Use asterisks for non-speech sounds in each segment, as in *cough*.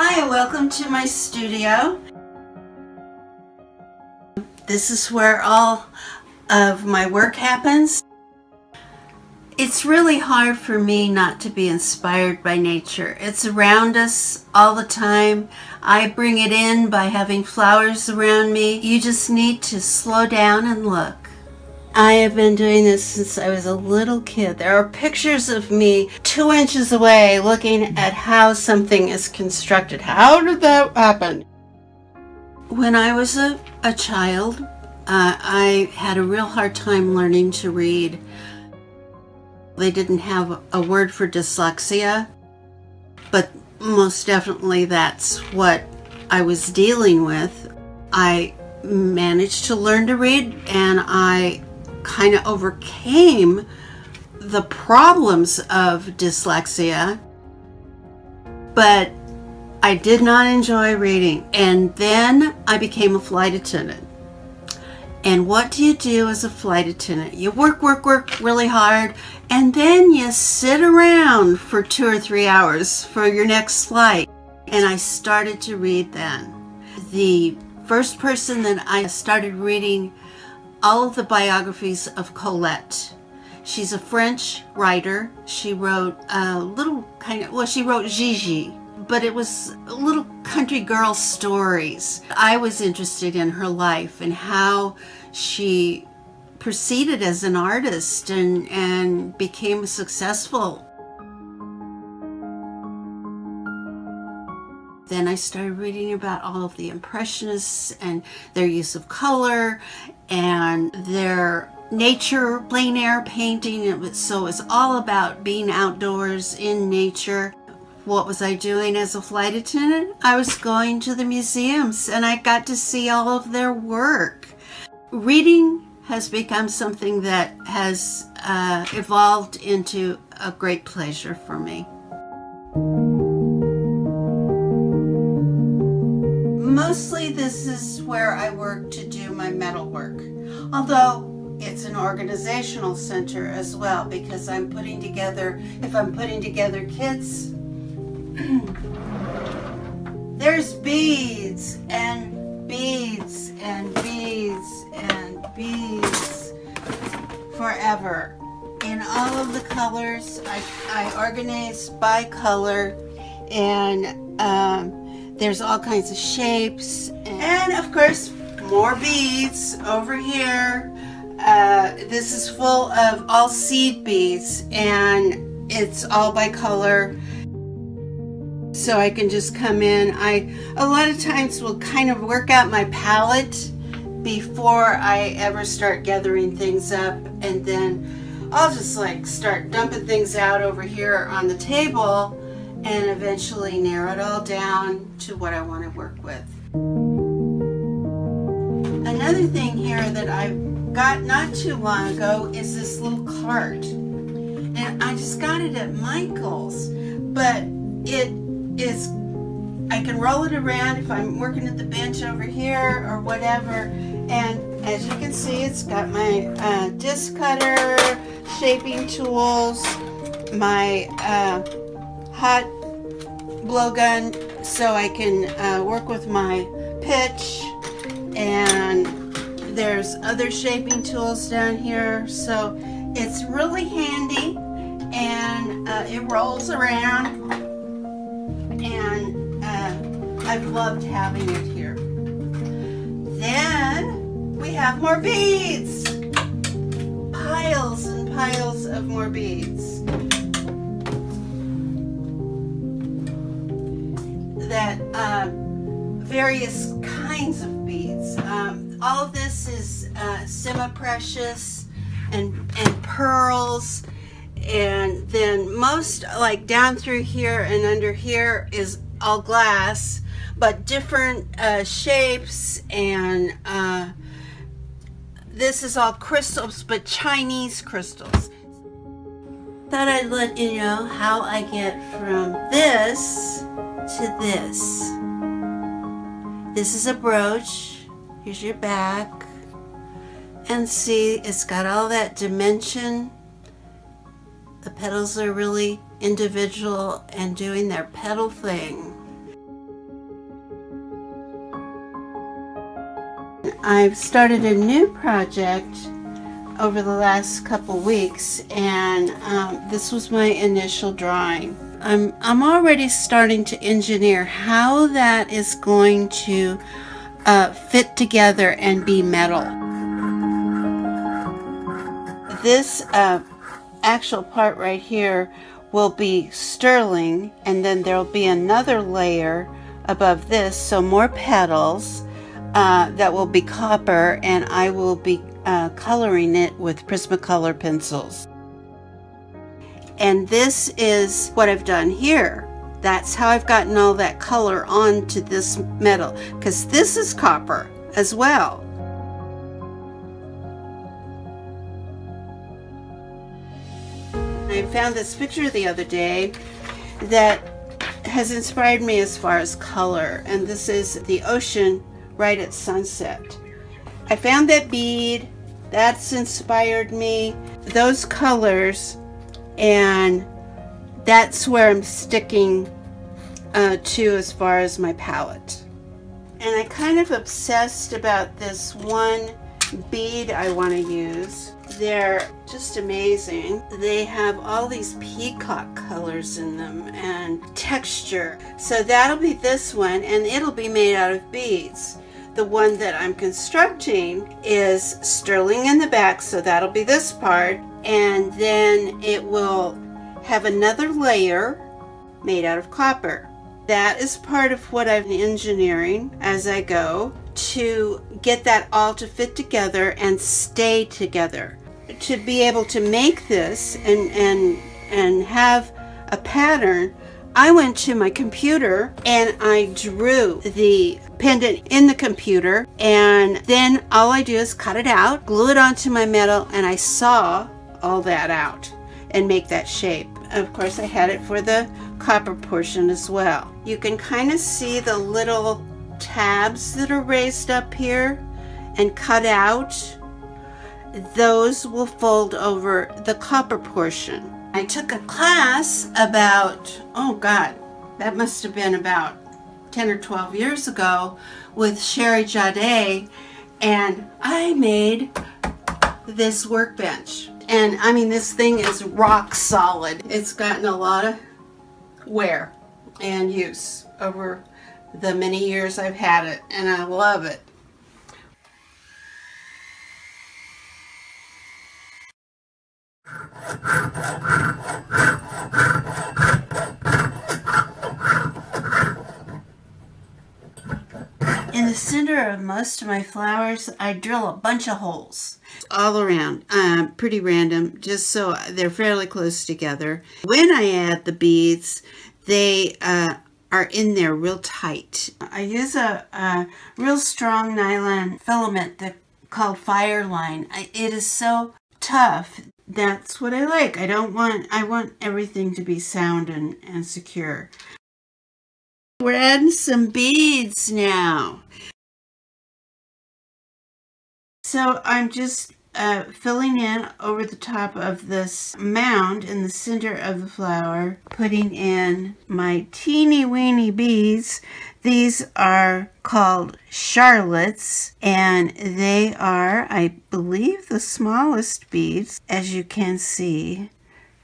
Hi, welcome to my studio. This is where all of my work happens. It's really hard for me not to be inspired by nature. It's around us all the time. I bring it in by having flowers around me. You just need to slow down and look. I have been doing this since I was a little kid. There are pictures of me two inches away looking at how something is constructed. How did that happen? When I was a, a child, uh, I had a real hard time learning to read. They didn't have a word for dyslexia, but most definitely that's what I was dealing with. I managed to learn to read and I kind of overcame the problems of dyslexia, but I did not enjoy reading. And then I became a flight attendant. And what do you do as a flight attendant? You work, work, work really hard, and then you sit around for two or three hours for your next flight. And I started to read then. The first person that I started reading all of the biographies of Colette. She's a French writer. She wrote a little kind of, well, she wrote Gigi, but it was little country girl stories. I was interested in her life and how she proceeded as an artist and, and became successful. Then I started reading about all of the Impressionists and their use of color and their nature plein air painting. So it's all about being outdoors in nature. What was I doing as a flight attendant? I was going to the museums and I got to see all of their work. Reading has become something that has uh, evolved into a great pleasure for me. Mostly this is where I work to do my metal work. Although it's an organizational center as well because I'm putting together, if I'm putting together kits, *clears throat* there's beads and beads and beads and beads forever in all of the colors. I, I organize by color and um, there's all kinds of shapes. And of course, more beads over here. Uh, this is full of all seed beads and it's all by color. So I can just come in. I a lot of times will kind of work out my palette before I ever start gathering things up and then I'll just like start dumping things out over here on the table and eventually narrow it all down to what I want to work with. Another thing here that I got not too long ago is this little cart. And I just got it at Michael's, but it is, I can roll it around if I'm working at the bench over here or whatever. And as you can see, it's got my uh, disc cutter, shaping tools, my uh, hot blowgun so I can uh, work with my pitch. And there's other shaping tools down here. So it's really handy and uh, it rolls around and uh, I've loved having it here. Then we have more beads piles and piles of more beads. that uh, various kinds of beads. Um, all of this is uh, semi-precious and, and pearls. And then most, like down through here and under here is all glass, but different uh, shapes and uh, this is all crystals, but Chinese crystals. Thought I'd let you know how I get from this to this. This is a brooch. Here's your back. And see, it's got all that dimension. The petals are really individual and doing their petal thing. I've started a new project over the last couple weeks and um, this was my initial drawing. I'm, I'm already starting to engineer how that is going to uh, fit together and be metal. This uh, actual part right here will be sterling and then there'll be another layer above this so more petals uh, that will be copper and I will be uh, coloring it with Prismacolor pencils. And this is what I've done here. That's how I've gotten all that color onto this metal because this is copper as well. Found this picture the other day that has inspired me as far as color and this is the ocean right at sunset. I found that bead. That's inspired me. Those colors and that's where I'm sticking uh, to as far as my palette. And I kind of obsessed about this one bead I want to use they're just amazing. They have all these peacock colors in them and texture. So that'll be this one and it'll be made out of beads. The one that I'm constructing is sterling in the back, so that'll be this part. And then it will have another layer made out of copper. That is part of what I'm engineering as I go to get that all to fit together and stay together to be able to make this and and and have a pattern I went to my computer and I drew the pendant in the computer. And then all I do is cut it out glue it onto my metal and I saw all that out and make that shape. Of course I had it for the copper portion as well. You can kind of see the little tabs that are raised up here and cut out those will fold over the copper portion. I took a class about, oh God, that must have been about 10 or 12 years ago with Sherry Jade and I made this workbench. And I mean, this thing is rock solid. It's gotten a lot of wear and use over the many years I've had it and I love it. In the center of most of my flowers, I drill a bunch of holes all around, uh, pretty random, just so they're fairly close together. When I add the beads, they uh, are in there real tight. I use a, a real strong nylon filament that called Fireline. It is so tough that's what I like. I don't want, I want everything to be sound and, and secure. We're adding some beads now. So I'm just uh, filling in over the top of this mound in the center of the flower, putting in my teeny weeny beads. These are called Charlottes and they are, I believe, the smallest beads, as you can see,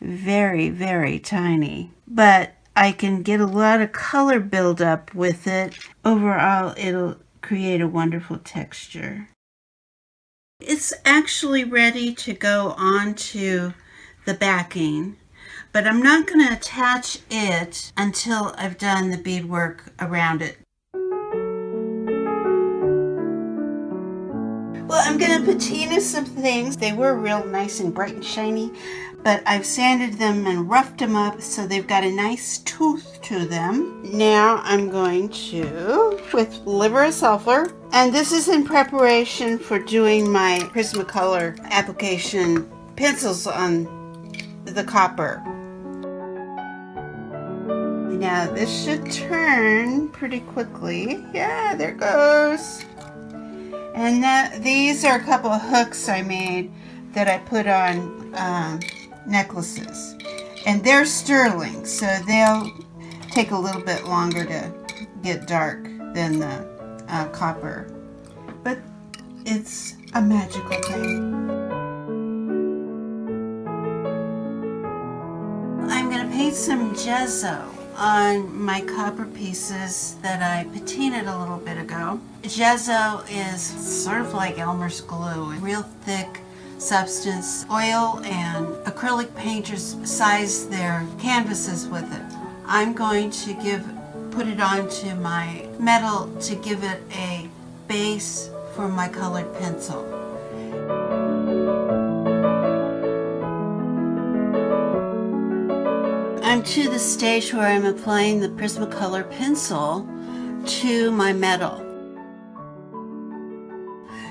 very, very tiny. But I can get a lot of color buildup with it. Overall, it'll create a wonderful texture. It's actually ready to go onto the backing, but I'm not going to attach it until I've done the beadwork around it. Well, I'm going to patina some things. They were real nice and bright and shiny, but I've sanded them and roughed them up so they've got a nice tooth to them. Now I'm going to, with liver of sulfur, and this is in preparation for doing my Prismacolor application pencils on the copper. Now this should turn pretty quickly. Yeah, there goes. And that, these are a couple of hooks I made that I put on um, necklaces. And they're sterling, so they'll take a little bit longer to get dark than the uh, copper. But it's a magical thing. I'm going to paint some gesso on my copper pieces that I patinaed a little bit ago. Gesso is sort of like Elmer's glue, a real thick substance. Oil and acrylic painters size their canvases with it. I'm going to give put it onto my metal to give it a base for my colored pencil. I'm to the stage where I'm applying the Prismacolor pencil to my metal.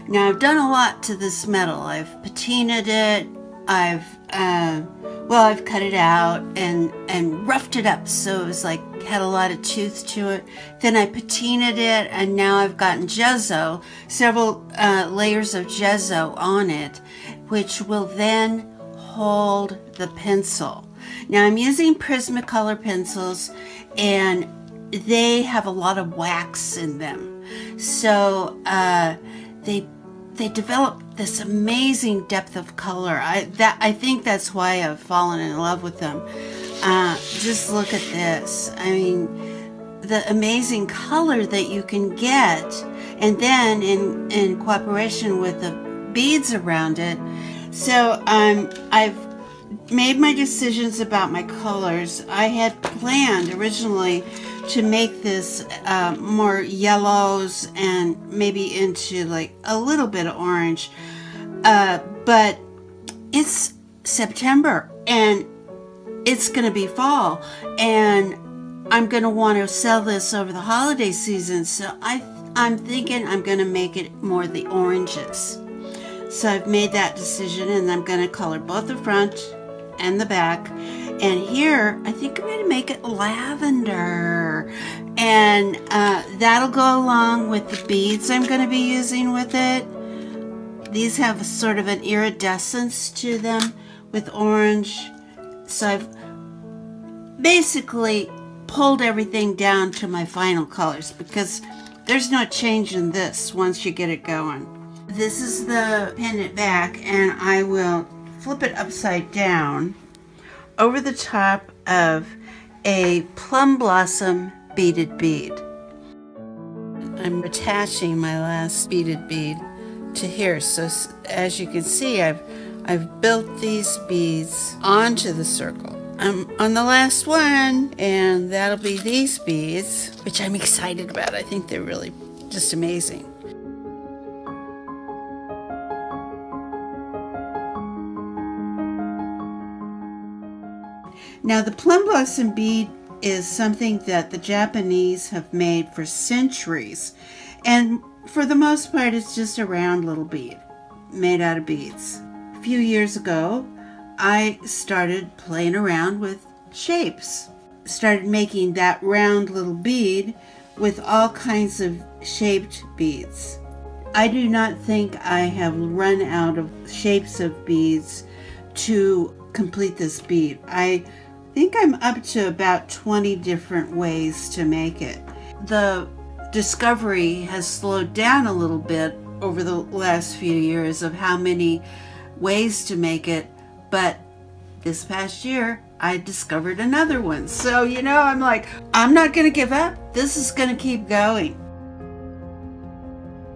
Now I've done a lot to this metal. I've patinaed it, I've, uh, well, I've cut it out and, and roughed it up so it was like, had a lot of tooth to it. Then I patinaed it and now I've gotten gesso, several uh, layers of gesso on it, which will then hold the pencil. Now I'm using Prismacolor pencils and they have a lot of wax in them. So uh, they they develop this amazing depth of color. I that I think that's why I've fallen in love with them. Uh, just look at this. I mean, the amazing color that you can get, and then in in cooperation with the beads around it. So um, I've made my decisions about my colors. I had planned originally to make this uh, more yellows and maybe into like a little bit of orange. Uh, but it's September and it's going to be fall and I'm going to want to sell this over the holiday season. So I, I'm thinking I'm going to make it more the oranges. So I've made that decision and I'm going to color both the front and the back. And here, I think I'm going to make it lavender. And uh, that'll go along with the beads I'm going to be using with it. These have sort of an iridescence to them with orange. So I've basically pulled everything down to my final colors because there's no change in this once you get it going. This is the pendant back and I will flip it upside down over the top of a plum blossom beaded bead. I'm attaching my last beaded bead to here. So as you can see, I've, I've built these beads onto the circle. I'm on the last one, and that'll be these beads, which I'm excited about. I think they're really just amazing. Now the plum blossom bead is something that the Japanese have made for centuries. And for the most part, it's just a round little bead made out of beads. A few years ago, I started playing around with shapes. Started making that round little bead with all kinds of shaped beads. I do not think I have run out of shapes of beads to complete this bead. I think I'm up to about 20 different ways to make it. The discovery has slowed down a little bit over the last few years of how many ways to make it, but this past year I discovered another one. So, you know, I'm like, I'm not going to give up. This is going to keep going.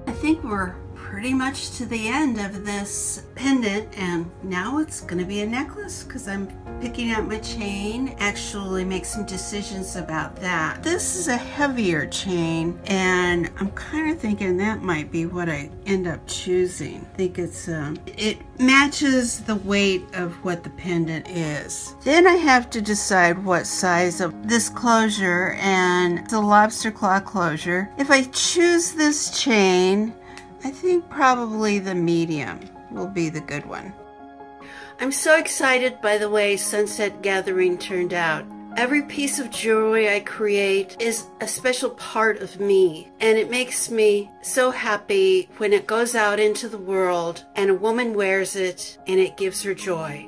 I think we're pretty much to the end of this pendant and now it's going to be a necklace because I'm picking out my chain. Actually make some decisions about that. This is a heavier chain and I'm kind of thinking that might be what I end up choosing. I think it's um, it matches the weight of what the pendant is. Then I have to decide what size of this closure and the lobster claw closure. If I choose this chain I think probably the medium will be the good one. I'm so excited by the way Sunset Gathering turned out. Every piece of jewelry I create is a special part of me, and it makes me so happy when it goes out into the world and a woman wears it and it gives her joy.